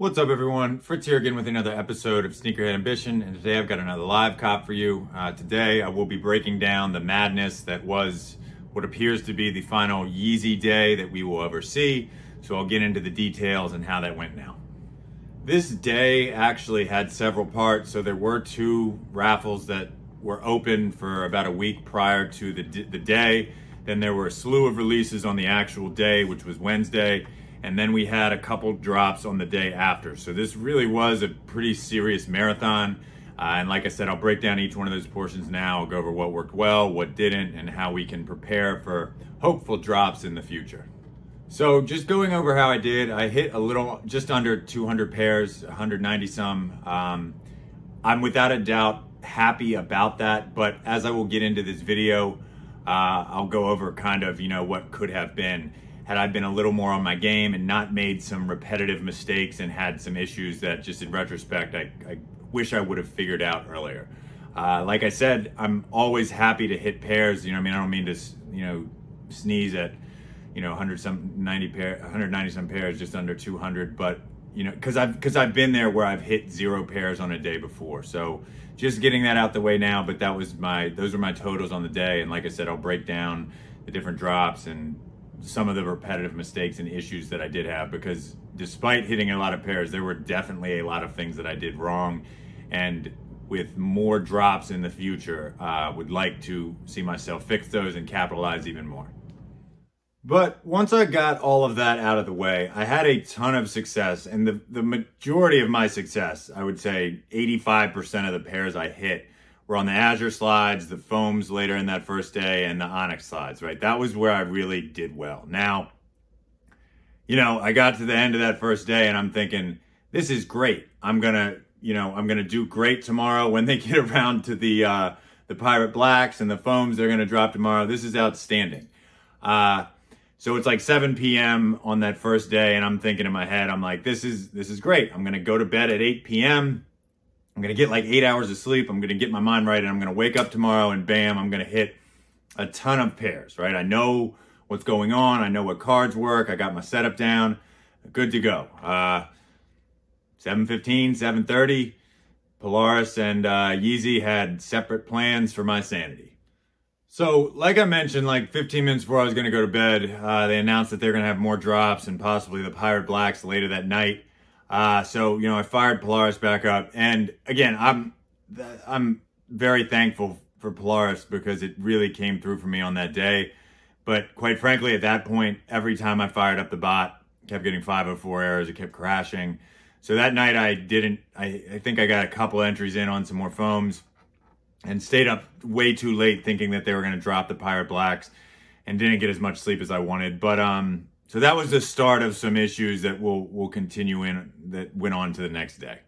What's up, everyone? Fritz here again with another episode of Sneakerhead Ambition, and today I've got another live cop for you. Uh, today I will be breaking down the madness that was what appears to be the final Yeezy day that we will ever see. So I'll get into the details and how that went now. This day actually had several parts. So there were two raffles that were open for about a week prior to the, the day. Then there were a slew of releases on the actual day, which was Wednesday and then we had a couple drops on the day after. So this really was a pretty serious marathon. Uh, and like I said, I'll break down each one of those portions now. I'll go over what worked well, what didn't, and how we can prepare for hopeful drops in the future. So just going over how I did, I hit a little, just under 200 pairs, 190 some. Um, I'm without a doubt happy about that, but as I will get into this video, uh, I'll go over kind of, you know, what could have been had I been a little more on my game and not made some repetitive mistakes and had some issues that just in retrospect, I, I wish I would have figured out earlier. Uh, like I said, I'm always happy to hit pairs. You know, I mean, I don't mean to, you know, sneeze at, you know, 100 some 90 pair, 190 some pairs, just under 200. But you know, because I've because I've been there where I've hit zero pairs on a day before. So just getting that out the way now. But that was my those were my totals on the day. And like I said, I'll break down the different drops and some of the repetitive mistakes and issues that I did have because despite hitting a lot of pairs, there were definitely a lot of things that I did wrong. And with more drops in the future, uh, would like to see myself fix those and capitalize even more. But once I got all of that out of the way, I had a ton of success. And the, the majority of my success, I would say 85% of the pairs I hit, were on the Azure slides, the foams later in that first day, and the Onyx slides, right? That was where I really did well. Now, you know, I got to the end of that first day and I'm thinking, this is great. I'm gonna, you know, I'm gonna do great tomorrow when they get around to the uh, the Pirate Blacks and the foams they're gonna drop tomorrow. This is outstanding. Uh, so it's like 7 p.m. on that first day, and I'm thinking in my head, I'm like, this is this is great. I'm gonna go to bed at 8 p.m. I'm going to get like eight hours of sleep. I'm going to get my mind right and I'm going to wake up tomorrow and bam, I'm going to hit a ton of pairs, right? I know what's going on. I know what cards work. I got my setup down. Good to go. Uh, 7.15, 7.30, Polaris and uh, Yeezy had separate plans for my sanity. So, like I mentioned, like 15 minutes before I was going to go to bed, uh, they announced that they're going to have more drops and possibly the Pirate Blacks later that night. Uh, so you know, I fired Polaris back up, and again, I'm I'm very thankful for Polaris because it really came through for me on that day. But quite frankly, at that point, every time I fired up the bot, kept getting 504 errors. It kept crashing. So that night, I didn't. I, I think I got a couple entries in on some more foams, and stayed up way too late thinking that they were going to drop the Pirate Blacks, and didn't get as much sleep as I wanted. But um, so that was the start of some issues that will will continue in that went on to the next day.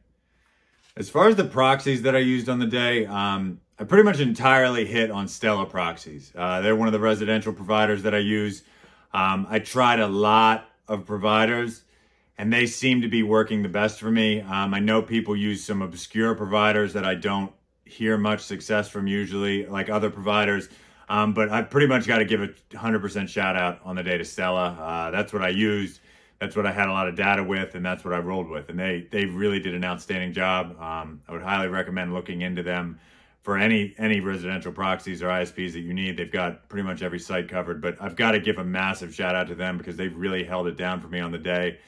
As far as the proxies that I used on the day, um, I pretty much entirely hit on Stella proxies. Uh, they're one of the residential providers that I use. Um, I tried a lot of providers and they seem to be working the best for me. Um, I know people use some obscure providers that I don't hear much success from usually, like other providers. Um, but I pretty much got to give a 100% shout out on the day to Stella. Uh, that's what I used. That's what I had a lot of data with, and that's what I rolled with. And they they really did an outstanding job. Um, I would highly recommend looking into them for any any residential proxies or ISPs that you need. They've got pretty much every site covered. But I've got to give a massive shout out to them because they've really held it down for me on the day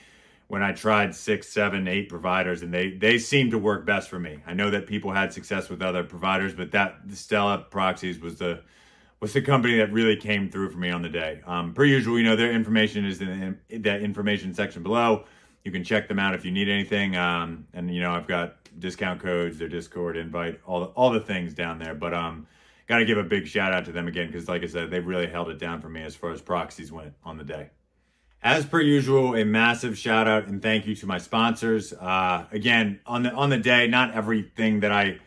when I tried six, seven, eight providers, and they they seemed to work best for me. I know that people had success with other providers, but that Stella proxies was the was the company that really came through for me on the day. Um, per usual, you know, their information is in, that information section below. You can check them out if you need anything. Um, and you know, I've got discount codes, their Discord invite, all the, all the things down there. But um, got to give a big shout out to them again because, like I said, they've really held it down for me as far as proxies went on the day. As per usual, a massive shout out and thank you to my sponsors. Uh, again, on the on the day, not everything that I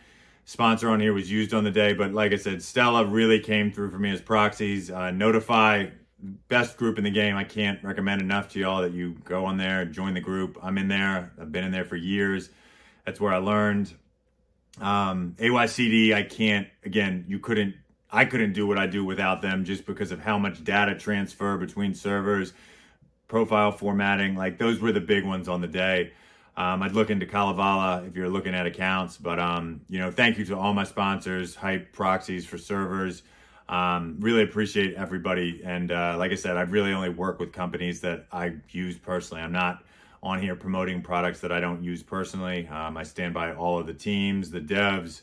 sponsor on here was used on the day. But like I said, Stella really came through for me as proxies. Uh, Notify, best group in the game. I can't recommend enough to y'all that you go on there, join the group. I'm in there. I've been in there for years. That's where I learned. Um, AYCD, I can't, again, you couldn't, I couldn't do what I do without them just because of how much data transfer between servers, profile formatting. Like those were the big ones on the day. Um, I'd look into Kalevala if you're looking at accounts. But, um, you know, thank you to all my sponsors, Hype Proxies for servers. Um, really appreciate everybody. And uh, like I said, I really only work with companies that I use personally. I'm not on here promoting products that I don't use personally. Um, I stand by all of the teams, the devs,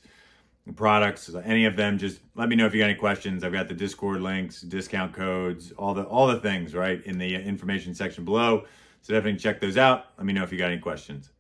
the products, any of them. Just let me know if you got any questions. I've got the Discord links, discount codes, all the all the things right in the information section below. So definitely check those out. Let me know if you got any questions.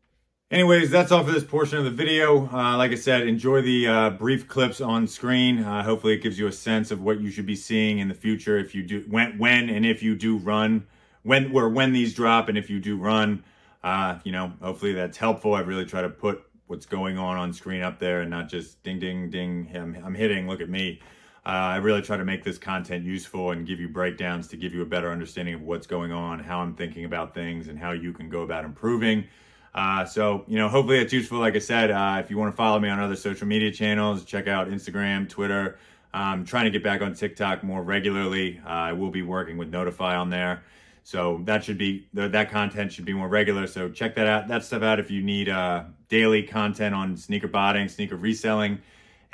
Anyways, that's all for this portion of the video. Uh, like I said, enjoy the uh, brief clips on screen. Uh, hopefully it gives you a sense of what you should be seeing in the future if you do, when, when and if you do run, when, or when these drop and if you do run. Uh, you know, hopefully that's helpful. I really try to put what's going on on screen up there and not just ding, ding, ding, I'm, I'm hitting, look at me. Uh, I really try to make this content useful and give you breakdowns to give you a better understanding of what's going on, how I'm thinking about things, and how you can go about improving. Uh, so, you know, hopefully it's useful. Like I said, uh, if you want to follow me on other social media channels, check out Instagram, Twitter. I'm trying to get back on TikTok more regularly. Uh, I will be working with Notify on there. So that should be, that content should be more regular. So check that out, that stuff out if you need uh, daily content on sneaker botting, sneaker reselling.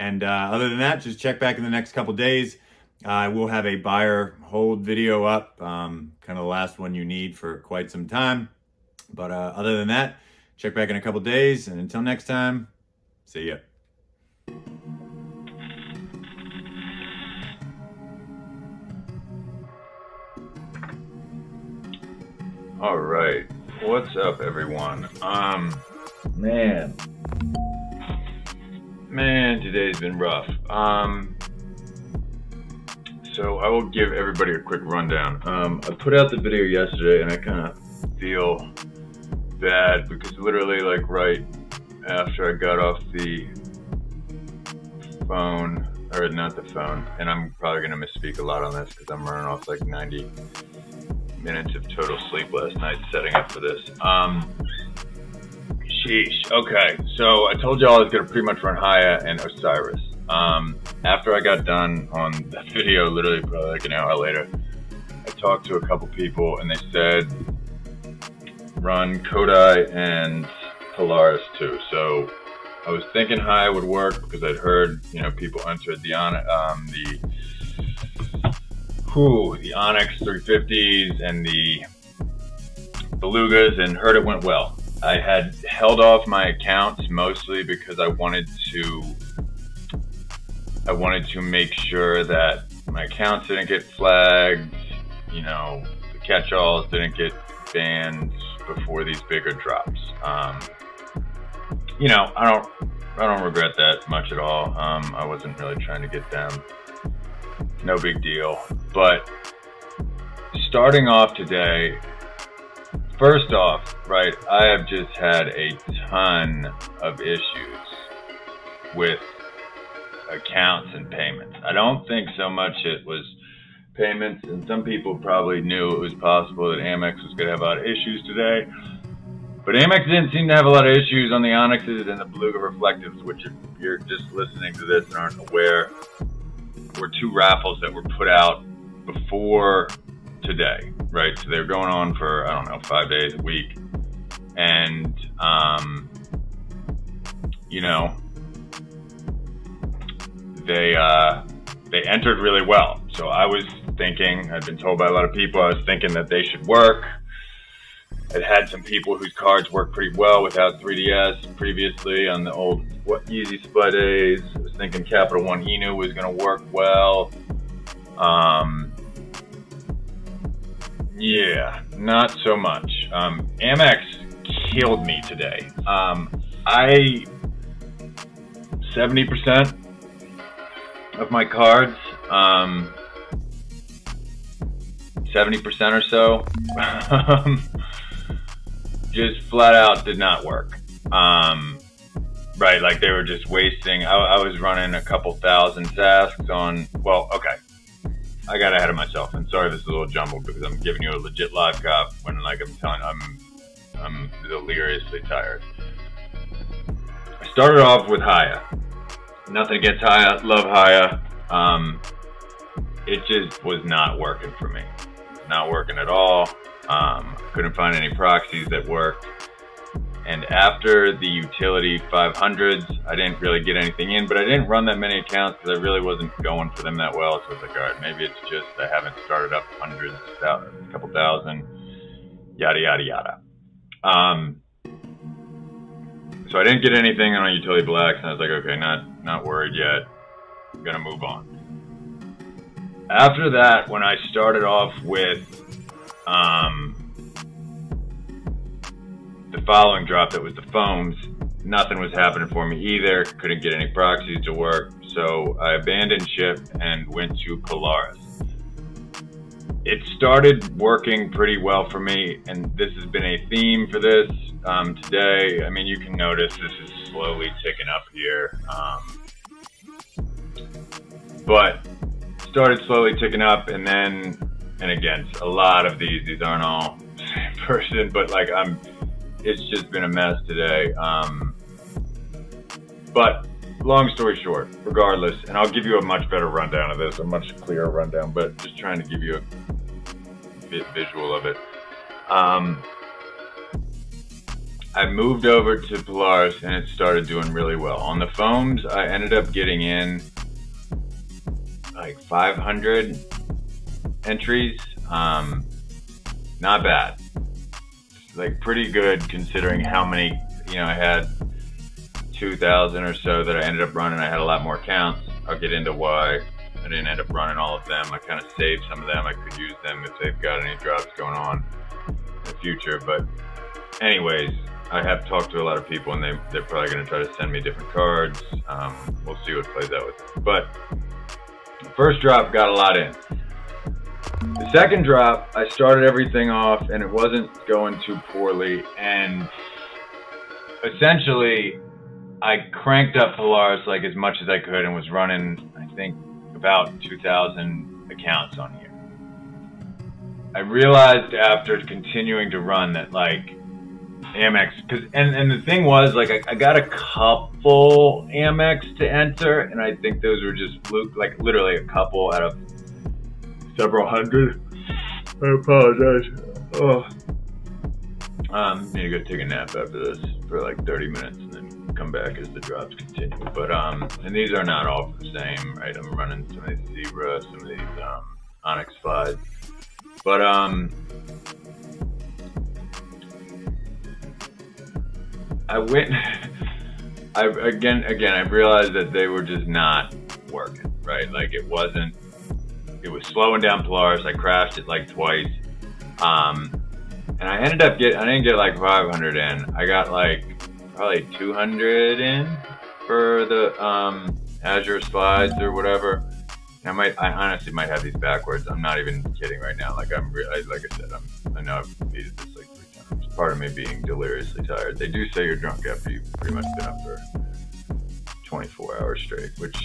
And uh, other than that, just check back in the next couple days. I will have a buyer hold video up, um, kind of the last one you need for quite some time. But uh, other than that, Check back in a couple days, and until next time, see ya. All right. What's up, everyone? Um, man. Man, today's been rough. Um, so I will give everybody a quick rundown. Um, I put out the video yesterday and I kind of feel bad because literally like right after I got off the phone, or not the phone, and I'm probably gonna misspeak a lot on this because I'm running off like 90 minutes of total sleep last night setting up for this. Um, sheesh. Okay, so I told y'all I was gonna pretty much run Hayha and Osiris. Um, after I got done on the video, literally probably like an hour later, I talked to a couple people and they said run Kodai and Polaris too. So I was thinking Hayha would work because I'd heard, you know, people entered the um, the whew, the Onyx 350s and the Belugas and heard it went well. I had held off my accounts mostly because I wanted to I wanted to make sure that my accounts didn't get flagged, you know, the catch-alls didn't get banned before these bigger drops. Um, you know, I don't, I don't regret that much at all. Um, I wasn't really trying to get them. No big deal. But starting off today, first off, right, I have just had a ton of issues with accounts and payments. I don't think so much it was payments, and some people probably knew it was possible that Amex was going to have a lot of issues today. But Amex didn't seem to have a lot of issues on the Onyxes and the Beluga Reflectives, which if you're just listening to this and aren't aware, were two raffles that were put out before today, right? So they're going on for, I don't know, five days, a week. And, um, you know, they, uh, they entered really well. So I was thinking, I'd been told by a lot of people, I was thinking that they should work. I'd had some people whose cards worked pretty well without 3DS previously on the old what Yeezy Supply days. I was thinking Capital One Inu was going to work well. Um, yeah, not so much. Um, Amex killed me today. Um, I 70% of my cards um, 70% or so, um, just flat out did not work. Um, right, like they were just wasting. I, I, was running a couple thousand tasks on. Well, okay, I got ahead of myself, and sorry this is a little jumbled because I'm giving you a legit live cop when, like, I'm telling, I'm, I'm deliriously tired. I started off with Hayha. Nothing against Hayha, love Hayha. Um, it just was not working for me. Not working at all. Um, couldn't find any proxies that worked. And after the utility 500s, I didn't really get anything in, but I didn't run that many accounts because I really wasn't going for them that well. So I was like, all right, maybe it's just I haven't started up hundreds, a couple thousand, yada, yada, yada. Um, so I didn't get anything on utility blacks, and I was like, okay, not not worried yet. I'm gonna move on. After that, when I started off with um, the following drop that was the foams, nothing was happening for me either. Couldn't get any proxies to work, so I abandoned ship and went to Polaris. It started working pretty well for me, and this has been a theme for this um, today. I mean, you can notice this is slowly ticking up here. Um, but started slowly ticking up, and then, and again, a lot of these, these aren't all same person, but like I'm, it's just been a mess today. Um, but long story short, regardless, and I'll give you a much better rundown of this, a much clearer rundown, but just trying to give you a bit visual of it. Um, I moved over to Polaris and it started doing really well. On the foams, I ended up getting in like 500 entries. Um, not bad. Like pretty good considering how many, you know, I had 2,000 or so that I ended up running. I had a lot more accounts. I'll get into why I didn't end up running all of them. I kind of saved some of them. I could use them if they've got any drops going on in the future. But anyways, I have talked to a lot of people, and they they're probably going to try to send me different cards. Um, we'll see what plays out with. But first drop got a lot in. The second drop, I started everything off, and it wasn't going too poorly. And essentially, I cranked up Polaris like as much as I could, and was running, I think, about 2,000 accounts on here. I realized after continuing to run that like Amex because and and the thing was like I, I, got a couple Amex to enter and I think those were just fluke like literally a couple out of several hundred. I apologize. Oh. Um, need to go take a nap after this for like 30 minutes and then come back as the drops continue. But um, and these are not all the same, right? I'm running some of these Zebra, some of these um, Onyx Slides. But um, I went. I again, again, I realized that they were just not working. Right, like it wasn't. It was slowing down Polaris. I crashed it like twice, um, and I ended up get. I didn't get like 500 in. I got like probably 200 in for the um, Azure slides or whatever. I might, I honestly might have these backwards. I'm not even kidding right now. Like I'm, like I said, I'm, I know I've repeated this like three times. part of me being deliriously tired. They do say you're drunk after you've pretty much been up for 24 hours straight, which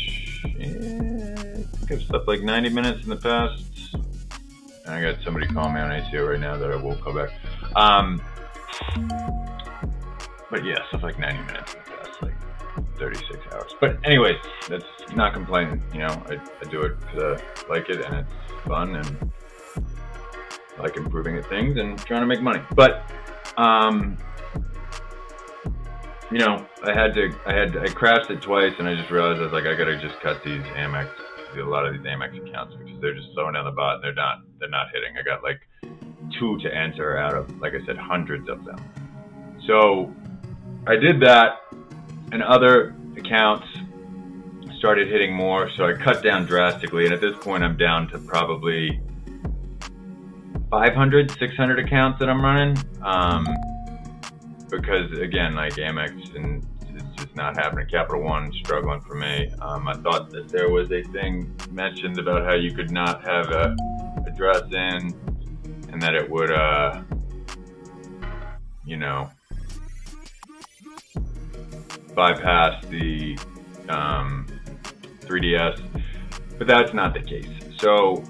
I've slept like 90 minutes in the past. And I got somebody calling me on ACO right now that I will call back. Um, but yeah, stuff like 90 minutes in the past, like 36 hours. But anyways, that's not complaining. You know, I, I do it because I like it and it's fun and I like improving at things and trying to make money. But um, you know, I had to, I had, I crashed it twice, and I just realized I was like, I gotta just cut these Amex, a lot of these Amex accounts because they're just slowing down the bot, and they're not, they're not hitting. I got like two to enter out of, like I said, hundreds of them. So I did that, and other accounts started hitting more, so I cut down drastically, and at this point, I'm down to probably 500, 600 accounts that I'm running. Um, because again, like Amex and it's just not happening. Capital One struggling for me. Um, I thought that there was a thing mentioned about how you could not have a address in, and that it would, uh, you know, bypass the um, 3DS, but that's not the case. So,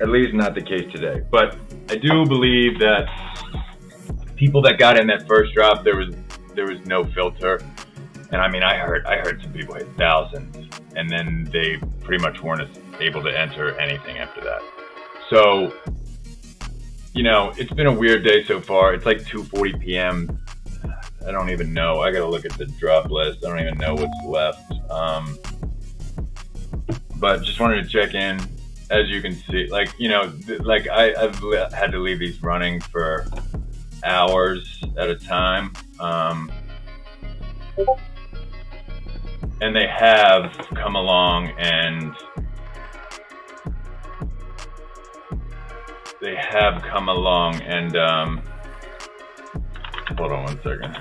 at least not the case today. But I do believe that people that got in that first drop, there was there was no filter, and I mean, I heard I heard some people hit thousands, and then they pretty much weren't able to enter anything after that. So, you know, it's been a weird day so far. It's like 2:40 p.m. I don't even know. I got to look at the drop list. I don't even know what's left. Um, but just wanted to check in. As you can see, like you know, like I, I've had to leave these running for hours at a time, um, and they have come along and they have come along and um, hold on one second.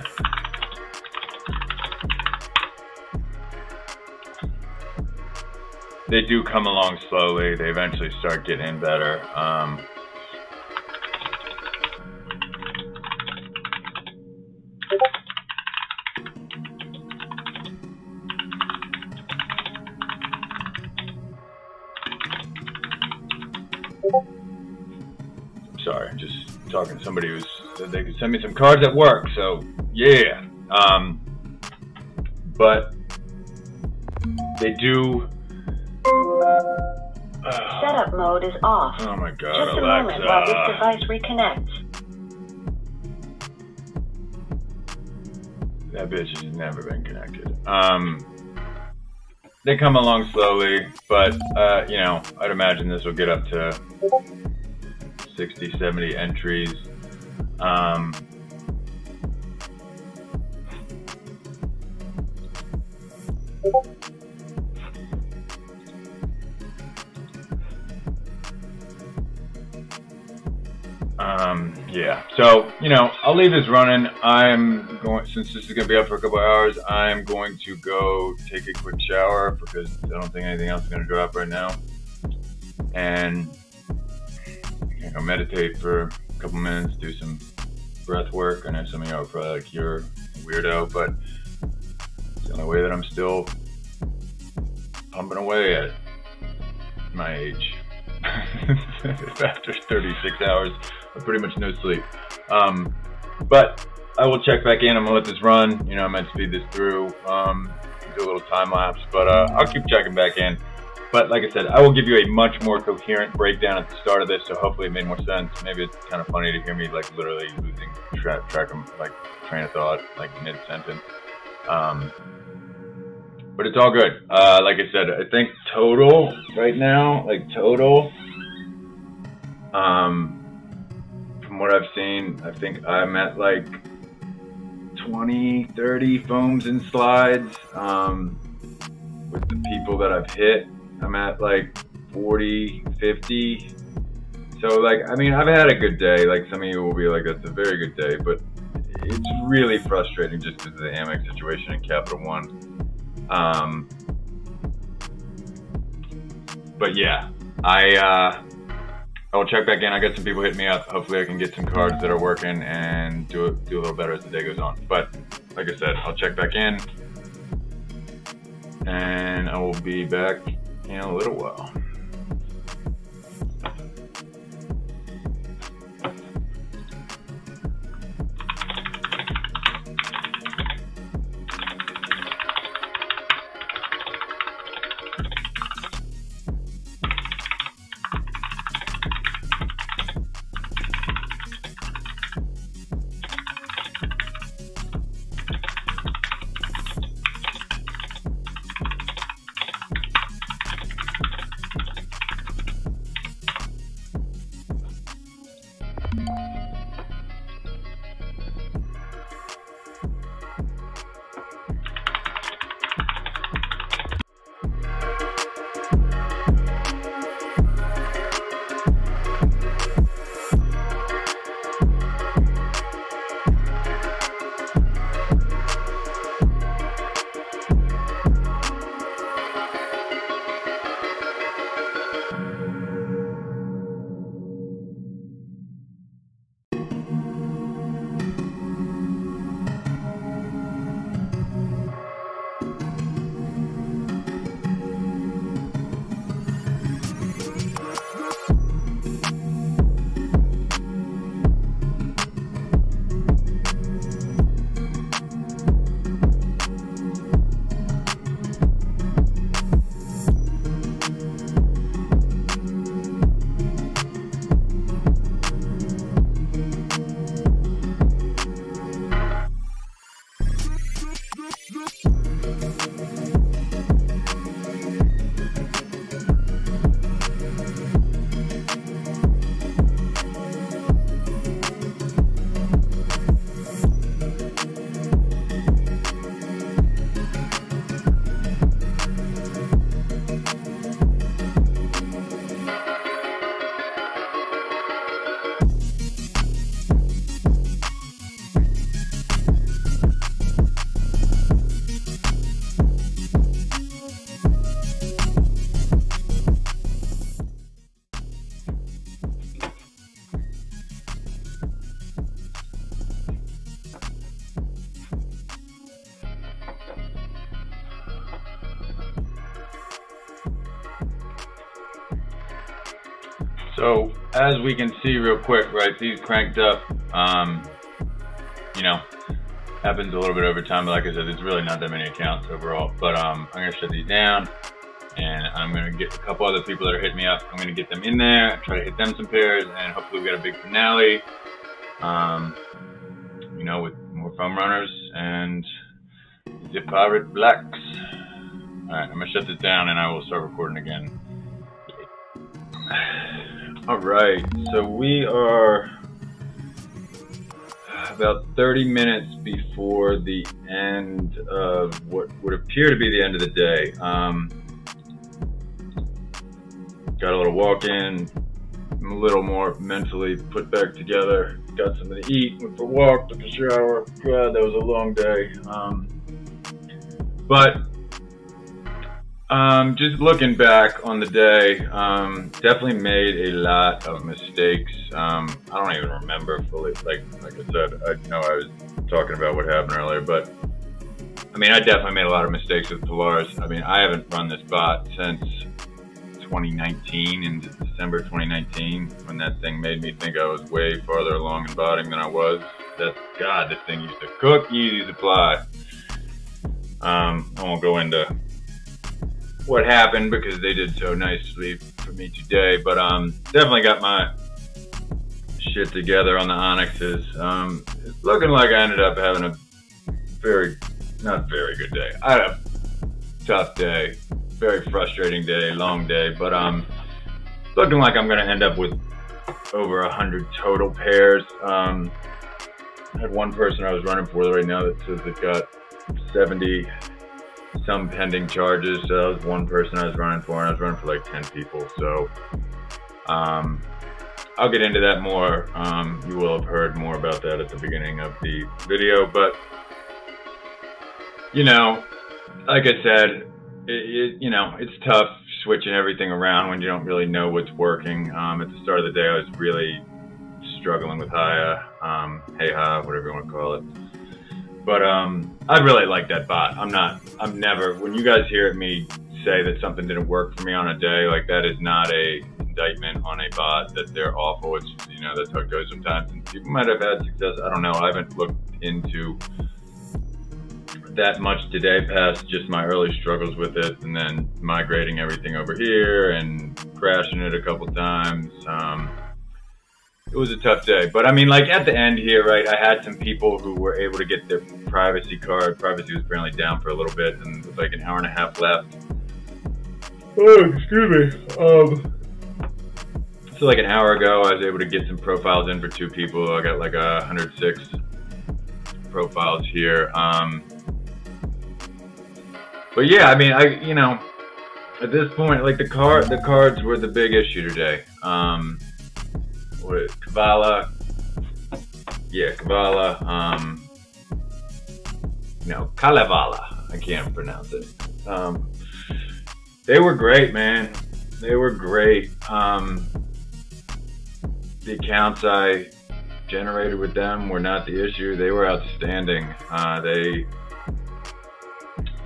They do come along slowly. They eventually start getting better. Um, somebody who's they could send me some cards at work. So yeah, um, but they do. Uh, Setup mode is off. oh my god, Just a Alexa! moment while this device reconnects. That bitch has never been connected. Um, they come along slowly, but uh, you know, I'd imagine this will get up to 60, 70 entries. Um, Um, yeah. So, you know, I'll leave this running. I'm going, since this is going to be up for a couple hours, I'm going to go take a quick shower because I don't think anything else is going to drop right now. And you know, meditate for couple minutes, do some breath work. I know some of y'all are probably like, you're weirdo, but it's the only way that I'm still pumping away at my age. After 36 hours of pretty much no sleep. Um, but I will check back in. I'm gonna let this run. You know, I might speed this through, um, do a little time lapse, but uh, I'll keep checking back in. But like I said, I will give you a much more coherent breakdown at the start of this, so hopefully it made more sense. Maybe it's kind of funny to hear me like literally losing track, track of like train of thought, like mid sentence. Um, but it's all good. Uh, like I said, I think total right now, like total, um, from what I've seen, I think I'm at like 20, 30 foams and slides. Um, with the people that I've hit, I'm at like 40, 50. So, like, I mean, I've had a good day. Like, some of you will be like, that's a very good day, but it's really frustrating just because of the Amex situation in Capital One. Um, but yeah, I uh, I will check back in. I got some people hitting me up. Hopefully, I can get some cards that are working and do do a little better as the day goes on. But like I said, I'll check back in, and I will be back in a little while. We can see real quick, right, these cranked up, um, you know, happens a little bit over time, but like I said, there's really not that many accounts overall. But um, I'm gonna shut these down and I'm gonna get a couple other people that are hitting me up. I'm gonna get them in there, try to hit them some pairs, and hopefully we get a big finale. Um, you know, with more foam runners and the pirate blacks. All right, I'm gonna shut this down and I will start recording again. All right, so we are about 30 minutes before the end of what would appear to be the end of the day. Um, got a little walk in, I'm a little more mentally put back together. Got something to eat, went for a walk, took a shower. God, that was a long day. Um, but um, just looking back on the day, um, definitely made a lot of mistakes. Um, I don't even remember fully. Like like I said, I know I was talking about what happened earlier, but I mean, I definitely made a lot of mistakes with Polaris. I mean, I haven't run this bot since 2019, in December 2019, when that thing made me think I was way farther along in botting than I was. That God, this thing used to cook, easy to fly. Um, I won't go into what happened because they did so nicely for me today. But um, definitely got my shit together on the Onyxes. Um, looking like I ended up having a very, not very good day. I had a tough day, very frustrating day, long day. But um, looking like I'm gonna end up with over a hundred total pairs. Um, I had one person I was running for right now that says they've got 70 some pending charges. So that was one person I was running for, and I was running for like 10 people. So um, I'll get into that more. Um, you will have heard more about that at the beginning of the video. But, you know, like I said, it, it, you know, it's tough switching everything around when you don't really know what's working. Um, at the start of the day, I was really struggling with Hayha, um, whatever you want to call it. But um, I really like that bot. I'm not. I'm never. When you guys hear me say that something didn't work for me on a day, like that is not a indictment on a bot that they're awful. It's you know that's how it goes sometimes. And people might have had success. I don't know. I haven't looked into that much today past just my early struggles with it and then migrating everything over here and crashing it a couple times. Um, it was a tough day. But I mean, like at the end here, right, I had some people who were able to get their privacy card. Privacy was apparently down for a little bit and with like an hour and a half left. Oh, excuse me. Um, so like an hour ago, I was able to get some profiles in for two people. I got like a 106 profiles here. Um, but yeah, I mean, I, you know, at this point, like the card, the cards were the big issue today. Um, with Kavala. Yeah, Kavala. Um, no, Kalevala. I can't pronounce it. Um, they were great, man. They were great. Um, the accounts I generated with them were not the issue. They were outstanding. Uh, they,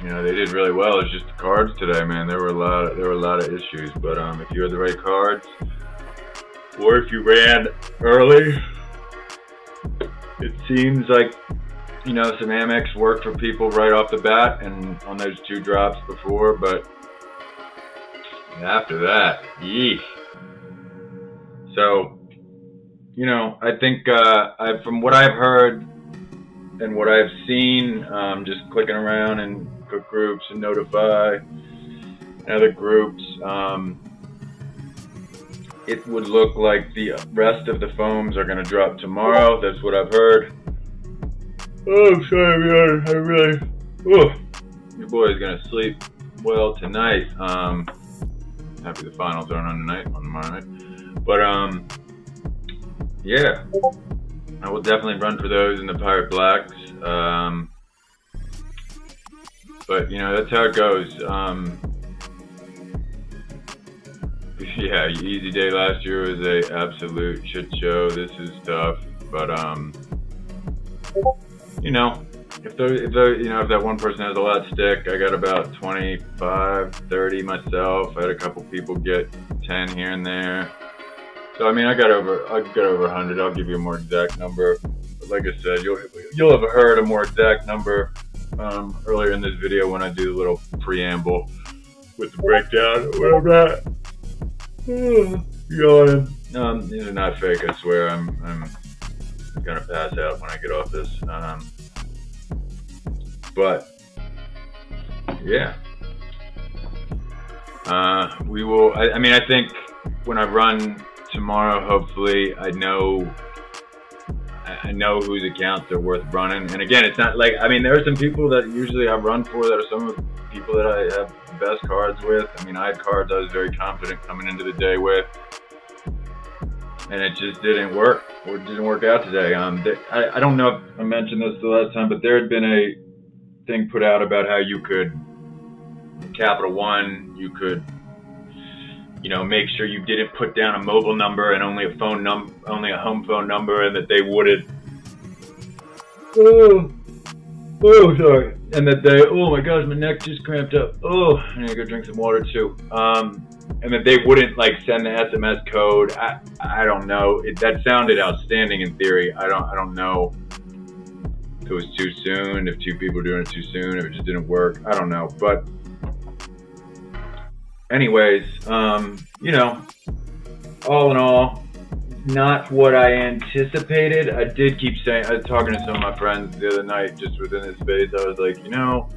you know, they did really well. It's just the cards today, man. There were a lot. Of, there were a lot of issues, but um, if you had the right cards, or if you ran early, it seems like you know some Amex worked for people right off the bat, and on those two drops before, but after that, yeesh. So, you know, I think uh, I, from what I've heard and what I've seen, um, just clicking around cook groups and Notify and other groups, um, it would look like the rest of the foams are going to drop tomorrow. That's what I've heard. Oh, I'm sorry. I really. Oh, your boy is going to sleep well tonight. Um, happy the finals aren't on tonight, on tomorrow night. But, um, yeah. I will definitely run for those in the Pirate Blacks. Um, but, you know, that's how it goes. Um, yeah, Yeezy Day last year was a absolute shit show. This is tough, but um, you know, if the if you know if that one person has a lot stick, I got about 25, 30 myself. I had a couple people get 10 here and there. So I mean, I got over I got over 100. I'll give you a more exact number. But like I said, you'll you'll have heard a more exact number um, earlier in this video when I do the little preamble with the breakdown where I'm at. Yawning. Um, these are not fake. I swear. I'm I'm gonna pass out when I get off this. Um, but yeah, uh, we will. I, I mean, I think when I run tomorrow, hopefully, I know. I know whose accounts are worth running. And again, it's not like I mean, there are some people that usually I run for that are some of the people that I have the best cards with. I mean, I had cards I was very confident coming into the day with, and it just didn't work. Or didn't work out today. Um, I, I don't know if I mentioned this the last time, but there had been a thing put out about how you could Capital One, you could you know, make sure you didn't put down a mobile number and only a phone num only a home phone number, and that they wouldn't. Oh, sorry. And that they, oh my gosh, my neck just cramped up. Oh, I need to go drink some water too. Um, and that they wouldn't like send the SMS code. I, I don't know. It, that sounded outstanding in theory. I don't, I don't know if it was too soon, if two people were doing it too soon, if it just didn't work. I don't know, but anyways, um, you know, all in all, not what I anticipated. I did keep saying, I was talking to some of my friends the other night, just within this space. I was like, you know,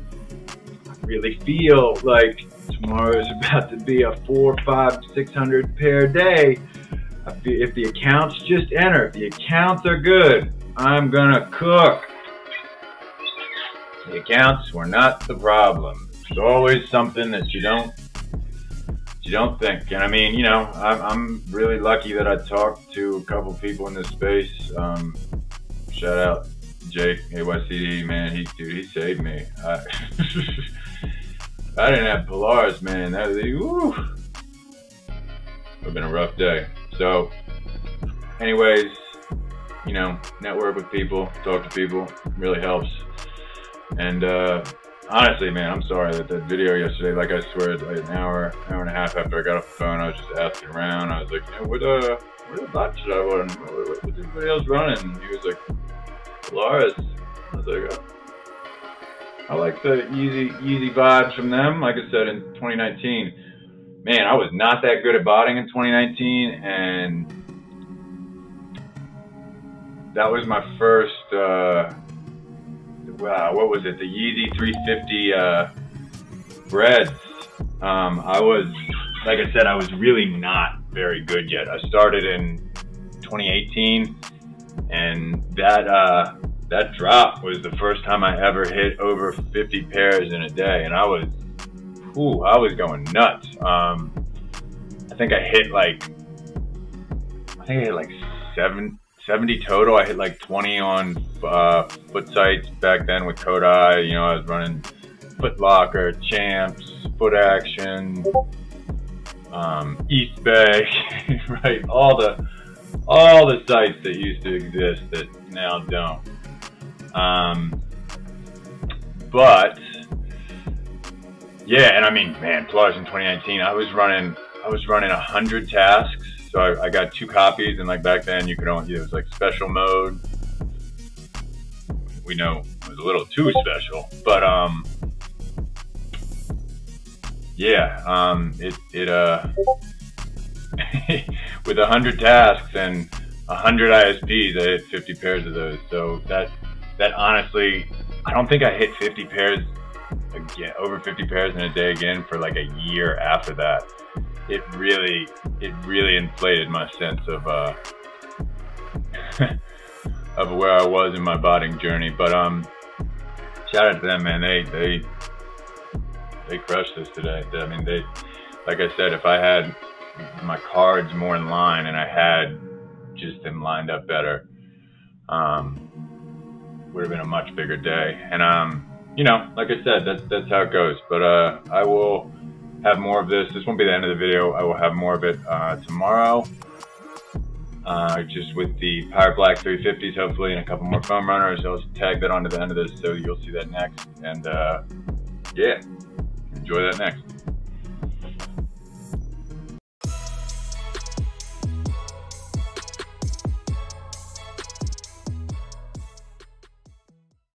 I really feel like tomorrow is about to be a four, five, six hundred pair day. If the accounts just enter, if the accounts are good, I'm gonna cook. The accounts were not the problem. There's always something that you don't you don't think. And I mean, you know, I'm, I'm really lucky that I talked to a couple people in this space. Um, shout out Jake AYCD, man. He, dude, he saved me. I, I didn't have Polaris, man. That was, woo. Would have been a rough day. So, anyways, you know, network with people, talk to people, really helps. And, uh, honestly, man, I'm sorry that that video yesterday, like I swear, like an hour, hour and a half after I got off the phone, I was just asking around. I was like, hey, what, uh, what bot should I run? What, what, what's everybody else running? And he was like, Polaris. I was like, oh. I like the easy, easy vibes from them. Like I said, in 2019, man, I was not that good at botting in 2019, and that was my first, uh, wow, what was it? The Yeezy 350 uh, breads. Um, I was, like I said, I was really not very good yet. I started in 2018, and that uh, that drop was the first time I ever hit over 50 pairs in a day, and I was, ooh, I was going nuts. Um, I think I hit like, I think I hit like seven 70 total. I hit like 20 on uh, foot sites back then with Kodai. You know, I was running Foot Locker, Champs, Foot Action, um, East Bay, right? All the all the sites that used to exist that now don't. Um, but yeah, and I mean, man, plus in 2019, I was running I was running hundred tasks so I, I, got two copies, and like back then, you could only it was like special mode. We know it was a little too special, but um, yeah, um, it it uh, with a hundred tasks and a hundred ISPs, I had 50 pairs of those. So that that honestly, I don't think I hit 50 pairs again, over 50 pairs in a day again for like a year after that. It really, it really inflated my sense of, uh, of where I was in my botting journey. But, um, shout out to them, man. They, they, they crushed this today. I mean, they, like I said, if I had my cards more in line and I had just them lined up better, um, would have been a much bigger day. And um, you know, like I said, that's that's how it goes. But uh, I will have more of this. This won't be the end of the video. I will have more of it uh, tomorrow. Uh, just with the Pirate Black 350s, hopefully, and a couple more foam runners. I'll tag that onto the end of this, so you'll see that next. And uh, yeah, enjoy that next.